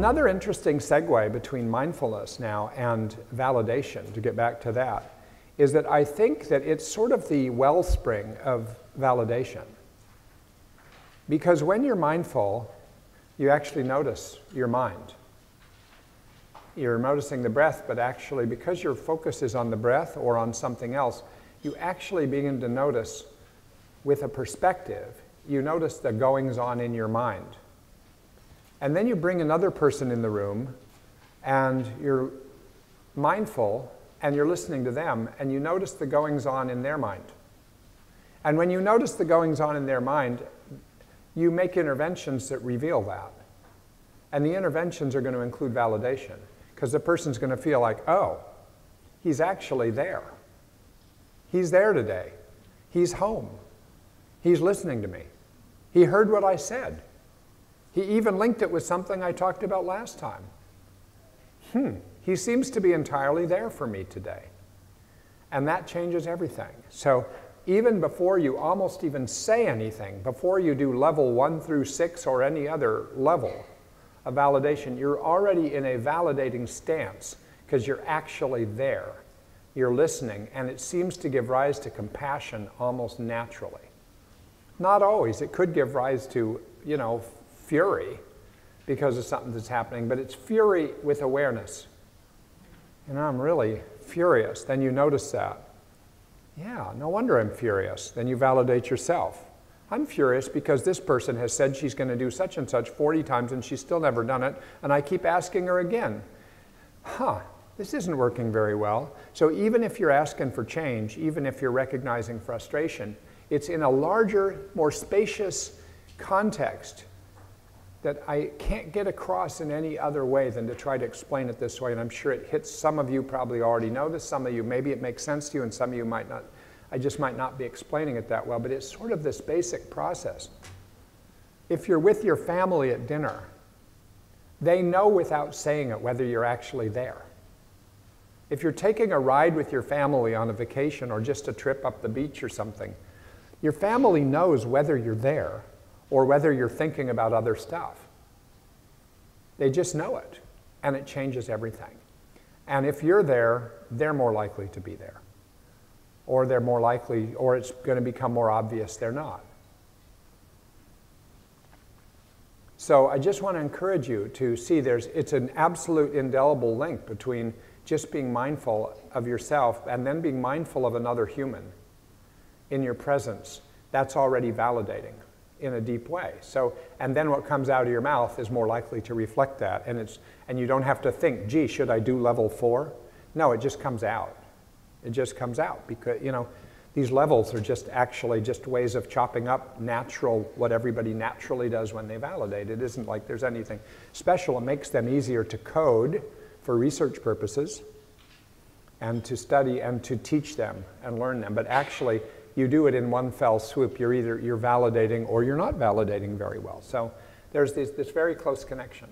another interesting segue between mindfulness now and validation, to get back to that, is that I think that it's sort of the wellspring of validation. Because when you're mindful, you actually notice your mind. You're noticing the breath, but actually, because your focus is on the breath or on something else, you actually begin to notice with a perspective, you notice the goings on in your mind. And then you bring another person in the room and you're mindful and you're listening to them and you notice the goings on in their mind. And when you notice the goings on in their mind, you make interventions that reveal that. And the interventions are going to include validation because the person's going to feel like, oh, he's actually there. He's there today. He's home. He's listening to me. He heard what I said. He even linked it with something I talked about last time. Hmm, he seems to be entirely there for me today. And that changes everything. So even before you almost even say anything, before you do level one through six or any other level of validation, you're already in a validating stance because you're actually there. You're listening, and it seems to give rise to compassion almost naturally. Not always. It could give rise to, you know, fury because of something that's happening, but it's fury with awareness. Know, I'm really furious. Then you notice that. Yeah, no wonder I'm furious. Then you validate yourself. I'm furious because this person has said she's going to do such and such 40 times and she's still never done it, and I keep asking her again. Huh, this isn't working very well. So even if you're asking for change, even if you're recognizing frustration, it's in a larger, more spacious context that I can't get across in any other way than to try to explain it this way. And I'm sure it hits some of you probably already know this, some of you maybe it makes sense to you, and some of you might not. I just might not be explaining it that well, but it's sort of this basic process. If you're with your family at dinner, they know without saying it whether you're actually there. If you're taking a ride with your family on a vacation or just a trip up the beach or something, your family knows whether you're there or whether you're thinking about other stuff. They just know it, and it changes everything. And if you're there, they're more likely to be there. Or they're more likely, or it's going to become more obvious they're not. So I just want to encourage you to see there's, it's an absolute indelible link between just being mindful of yourself and then being mindful of another human in your presence. That's already validating in a deep way. So, and then what comes out of your mouth is more likely to reflect that. And, it's, and you don't have to think, gee, should I do level four? No, it just comes out. It just comes out because, you know, these levels are just actually just ways of chopping up natural, what everybody naturally does when they validate. It isn't like there's anything special. It makes them easier to code for research purposes and to study and to teach them and learn them. But actually, you do it in one fell swoop. You're either you're validating or you're not validating very well. So there's this, this very close connection.